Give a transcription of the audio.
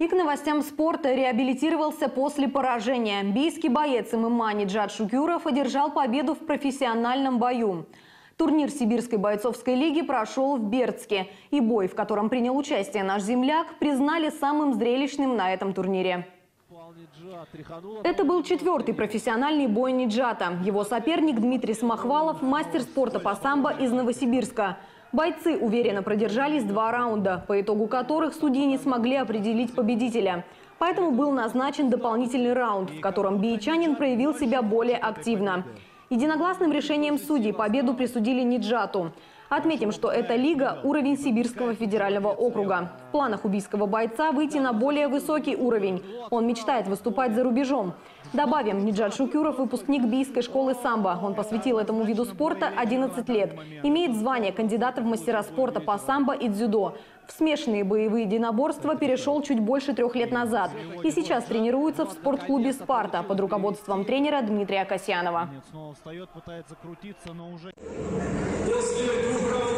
И к новостям спорта реабилитировался после поражения. Бийский боец ММА Ниджат Шукюров одержал победу в профессиональном бою. Турнир Сибирской бойцовской лиги прошел в Бердске. И бой, в котором принял участие наш земляк, признали самым зрелищным на этом турнире. Это был четвертый профессиональный бой Ниджата. Его соперник Дмитрий Смахвалов – мастер спорта по самбо из Новосибирска. Бойцы уверенно продержались два раунда, по итогу которых судьи не смогли определить победителя. Поэтому был назначен дополнительный раунд, в котором биячанин проявил себя более активно. Единогласным решением судей победу присудили Ниджату. Отметим, что эта лига – уровень Сибирского федерального округа. В планах убийского бойца выйти на более высокий уровень. Он мечтает выступать за рубежом. Добавим, Ниджат Шукюров – выпускник Бийской школы самбо. Он посвятил этому виду спорта 11 лет. Имеет звание кандидата в мастера спорта по самбо и дзюдо. В смешанные боевые единоборства перешел чуть больше трех лет назад. И сейчас тренируется в спортклубе «Спарта» под руководством тренера Дмитрия Касьянова. Dios vive tu